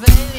the.